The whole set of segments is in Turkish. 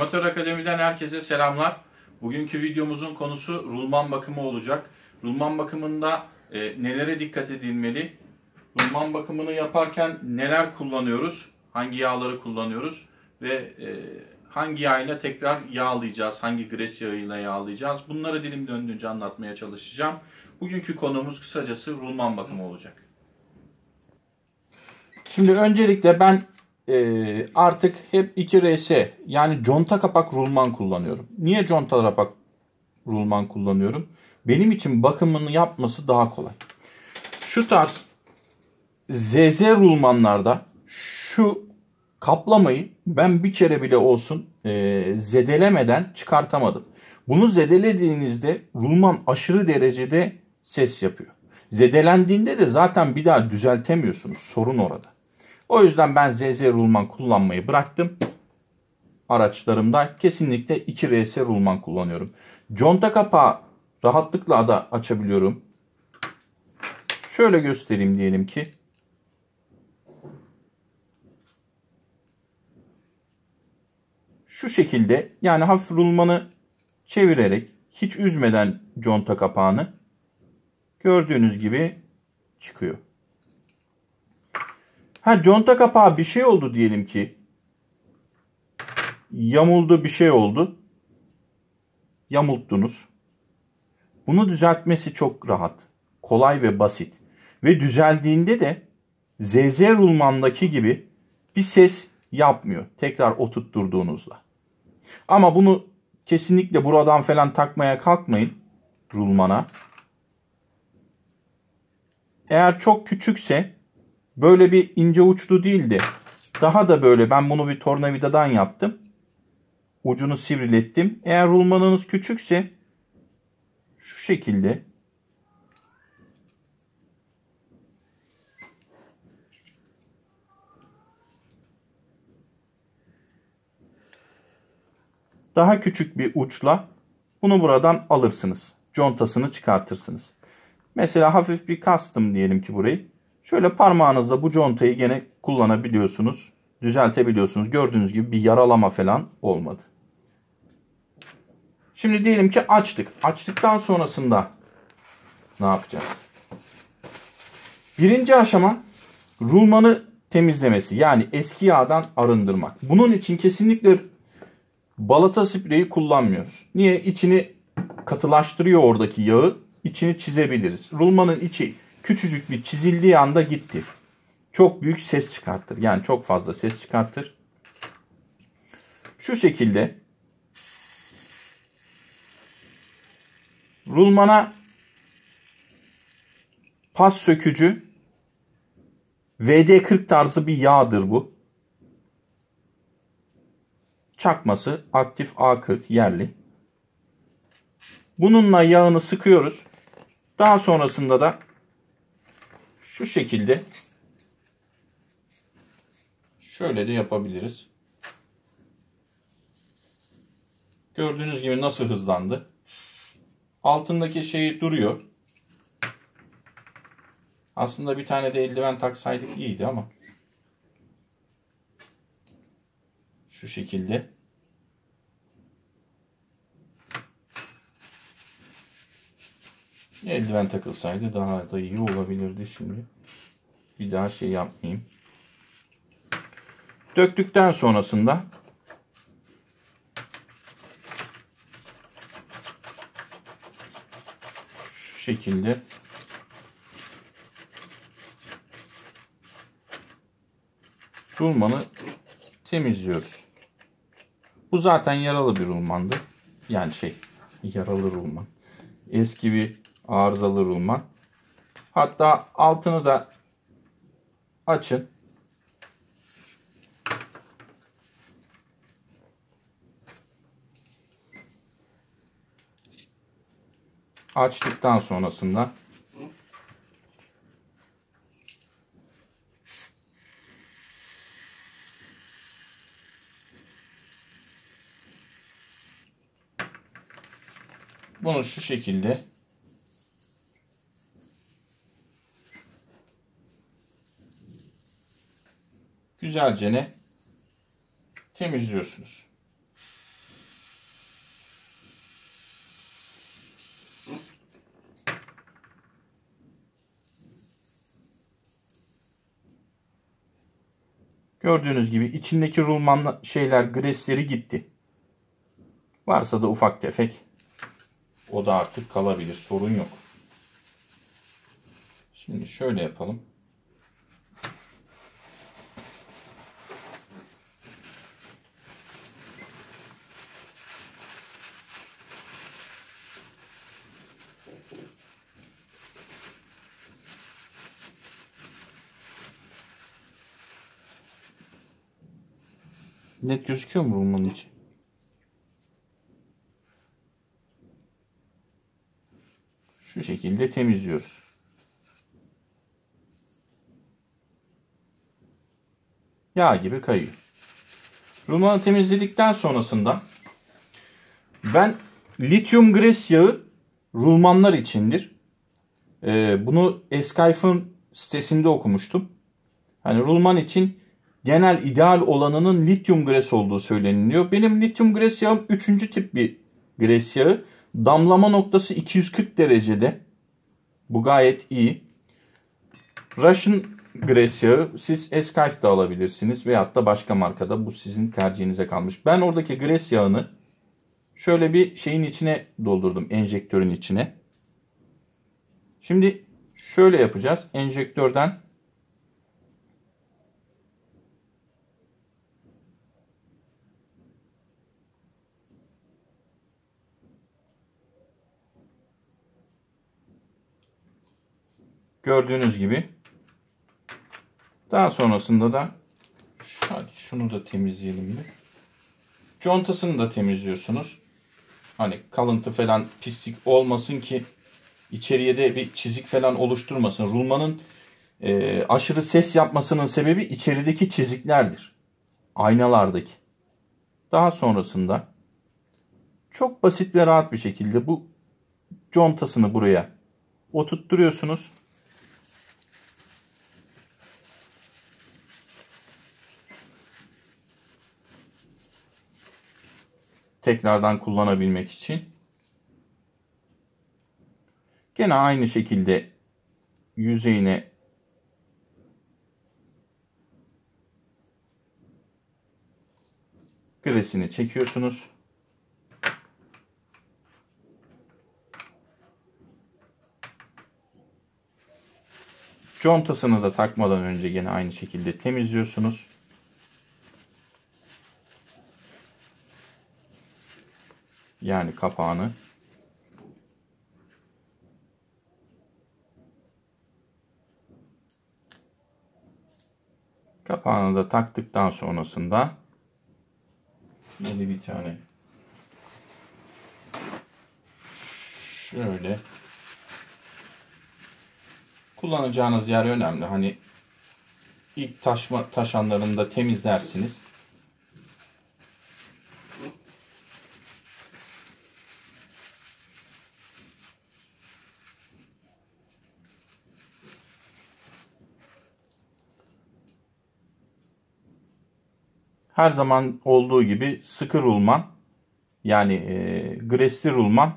Amatör Akademi'den herkese selamlar. Bugünkü videomuzun konusu rulman bakımı olacak. Rulman bakımında e, nelere dikkat edilmeli? Rulman bakımını yaparken neler kullanıyoruz? Hangi yağları kullanıyoruz? Ve e, hangi yağıyla tekrar yağlayacağız? Hangi gres yağıyla yağlayacağız? Bunları dilim döndüğünce anlatmaya çalışacağım. Bugünkü konumuz kısacası rulman bakımı olacak. Şimdi öncelikle ben e, artık hep 2RS yani conta kapak rulman kullanıyorum. Niye conta kapak rulman kullanıyorum? Benim için bakımını yapması daha kolay. Şu tarz ZZ rulmanlarda şu kaplamayı ben bir kere bile olsun e, zedelemeden çıkartamadım. Bunu zedelediğinizde rulman aşırı derecede ses yapıyor. Zedelendiğinde de zaten bir daha düzeltemiyorsunuz. Sorun orada. O yüzden ben ZZ rulman kullanmayı bıraktım. Araçlarımda kesinlikle 2RS rulman kullanıyorum. Conta kapağı rahatlıkla da açabiliyorum. Şöyle göstereyim diyelim ki. Şu şekilde yani hafif rulmanı çevirerek hiç üzmeden conta kapağını gördüğünüz gibi çıkıyor. Ha conta kapağı bir şey oldu diyelim ki. Yamuldu bir şey oldu. Yamulttunuz. Bunu düzeltmesi çok rahat. Kolay ve basit. Ve düzeldiğinde de ZZ rulmandaki gibi bir ses yapmıyor. Tekrar oturtturduğunuzda. Ama bunu kesinlikle buradan falan takmaya kalkmayın rulmana. Eğer çok küçükse böyle bir ince uçlu değildi. Daha da böyle ben bunu bir tornavidadan yaptım. Ucunu sivrilettim. Eğer rulmanınız küçükse şu şekilde daha küçük bir uçla bunu buradan alırsınız. Contasını çıkartırsınız. Mesela hafif bir kastım diyelim ki burayı. Şöyle parmağınızla bu contayı gene kullanabiliyorsunuz. Düzeltebiliyorsunuz. Gördüğünüz gibi bir yaralama falan olmadı. Şimdi diyelim ki açtık. Açtıktan sonrasında ne yapacağız? Birinci aşama rulmanı temizlemesi. Yani eski yağdan arındırmak. Bunun için kesinlikle balata spreyi kullanmıyoruz. Niye? İçini katılaştırıyor oradaki yağı. İçini çizebiliriz. Rulmanın içi küçücük bir çizildiği anda gitti. Çok büyük ses çıkartır. Yani çok fazla ses çıkartır. Şu şekilde rulmana pas sökücü VD40 tarzı bir yağdır bu. Çakması aktif A40 yerli. Bununla yağını sıkıyoruz. Daha sonrasında da şu şekilde şöyle de yapabiliriz. Gördüğünüz gibi nasıl hızlandı. Altındaki şeyi duruyor. Aslında bir tane de eldiven taksaydık iyiydi ama. Şu şekilde. Eldiven takılsaydı daha da iyi olabilirdi şimdi. Bir daha şey yapmayayım. Döktükten sonrasında şu şekilde rulmanı temizliyoruz. Bu zaten yaralı bir rulmandı. Yani şey yaralı rulman. Eski bir arızalı rulman. Hatta altını da açın. Açtıktan sonrasında bunu şu şekilde güzelce ne temizliyorsunuz. Gördüğünüz gibi içindeki rulmanlı şeyler, gresleri gitti. Varsa da ufak tefek o da artık kalabilir. Sorun yok. Şimdi şöyle yapalım. Net gözüküyor mu rulmanın içi? Şu şekilde temizliyoruz. Yağ gibi kayıyor. Rulmanı temizledikten sonrasında ben lityum gres yağı rulmanlar içindir. Ee, bunu Eskayf'ın sitesinde okumuştum. Hani rulman için genel ideal olanının lityum gres olduğu söyleniliyor. Benim lityum gres yağım 3. tip bir gres yağı. Damlama noktası 240 derecede. Bu gayet iyi. Russian gres yağı siz Escalf da alabilirsiniz veyahut da başka markada bu sizin tercihinize kalmış. Ben oradaki gres yağını şöyle bir şeyin içine doldurdum enjektörün içine. Şimdi şöyle yapacağız. Enjektörden Gördüğünüz gibi. Daha sonrasında da hadi şunu da temizleyelim bir. Contasını da temizliyorsunuz. Hani kalıntı falan pislik olmasın ki içeriye de bir çizik falan oluşturmasın. Rulmanın e, aşırı ses yapmasının sebebi içerideki çiziklerdir. Aynalardaki. Daha sonrasında çok basit ve rahat bir şekilde bu contasını buraya oturtturuyorsunuz. Tekrardan kullanabilmek için. Gene aynı şekilde yüzeyine gresini çekiyorsunuz. Contasını da takmadan önce gene aynı şekilde temizliyorsunuz. Yani kapağını. Kapağını da taktıktan sonrasında yeni bir tane şöyle kullanacağınız yer önemli. Hani ilk taşma taşanlarında temizlersiniz. Her zaman olduğu gibi sıkı rulman yani e, gresli rulman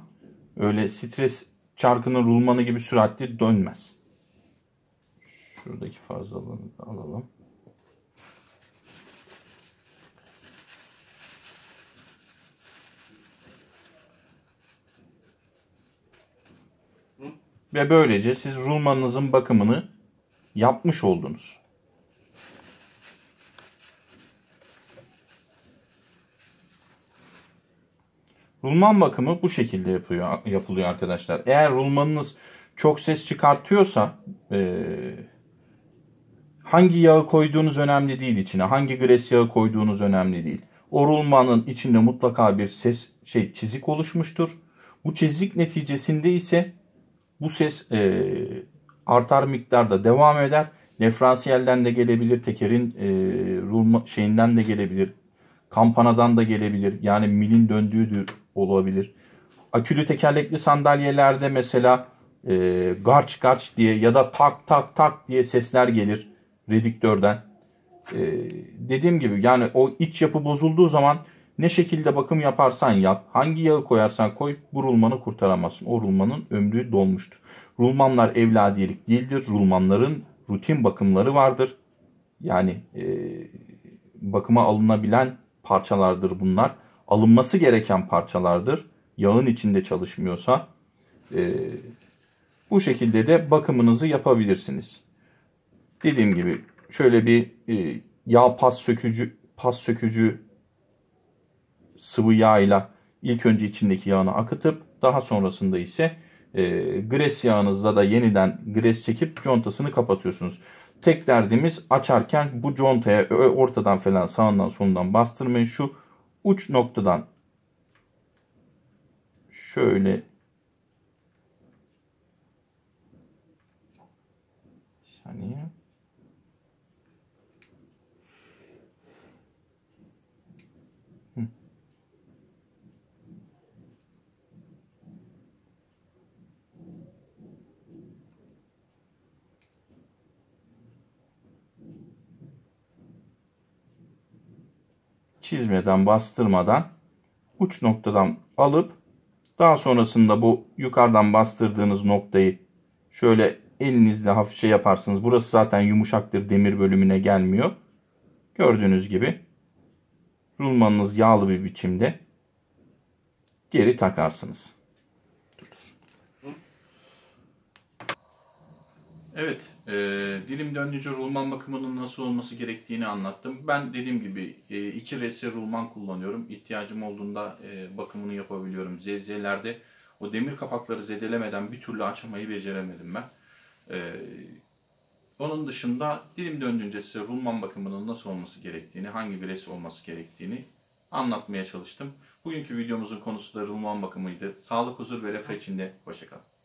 öyle stres çarkının rulmanı gibi süratli dönmez. Şuradaki fazlalığını da alalım. Ve böylece siz rulmanınızın bakımını yapmış oldunuz. Rulman bakımı bu şekilde yapıyor, yapılıyor arkadaşlar. Eğer rulmanınız çok ses çıkartıyorsa e, hangi yağı koyduğunuz önemli değil içine. Hangi gres yağı koyduğunuz önemli değil. O rulmanın içinde mutlaka bir ses şey çizik oluşmuştur. Bu çizik neticesinde ise bu ses e, artar miktarda devam eder. Nefransiyelden de gelebilir, tekerin e, rulma şeyinden de gelebilir, kampanadan da gelebilir. Yani milin döndüğü olabilir. Akülü tekerlekli sandalyelerde mesela e, garç garç diye ya da tak tak tak diye sesler gelir rediktörden. E, dediğim gibi yani o iç yapı bozulduğu zaman ne şekilde bakım yaparsan yap, hangi yağı koyarsan koy bu rulmanı kurtaramazsın. O rulmanın ömrü dolmuştur. Rulmanlar evladiyelik değildir. Rulmanların rutin bakımları vardır. Yani e, bakıma alınabilen parçalardır bunlar. Alınması gereken parçalardır. Yağın içinde çalışmıyorsa. E, bu şekilde de bakımınızı yapabilirsiniz. Dediğim gibi şöyle bir e, yağ pas sökücü pas sökücü sıvı yağ ile ilk önce içindeki yağını akıtıp daha sonrasında ise e, gres yağınızla da yeniden gres çekip contasını kapatıyorsunuz. Tek derdimiz açarken bu contaya ortadan falan sağından solundan bastırmayın. Şu uç noktadan şöyle saniye. Çizmeden bastırmadan uç noktadan alıp daha sonrasında bu yukarıdan bastırdığınız noktayı şöyle elinizle hafifçe yaparsınız. Burası zaten yumuşaktır demir bölümüne gelmiyor. Gördüğünüz gibi rulmanınız yağlı bir biçimde geri takarsınız. Evet, e, dilim döndüğünce rulman bakımının nasıl olması gerektiğini anlattım. Ben dediğim gibi e, iki resi rulman kullanıyorum. İhtiyacım olduğunda e, bakımını yapabiliyorum. ZZ'lerde o demir kapakları zedelemeden bir türlü açamayı beceremedim ben. E, onun dışında dilim döndüğünce size rulman bakımının nasıl olması gerektiğini, hangi bir resi olması gerektiğini anlatmaya çalıştım. Bugünkü videomuzun konusu da rulman bakımıydı. Sağlık, huzur ve refah içinde. Hoşçakalın.